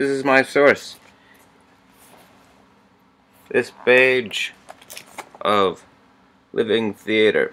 This is my source. This page of Living Theater.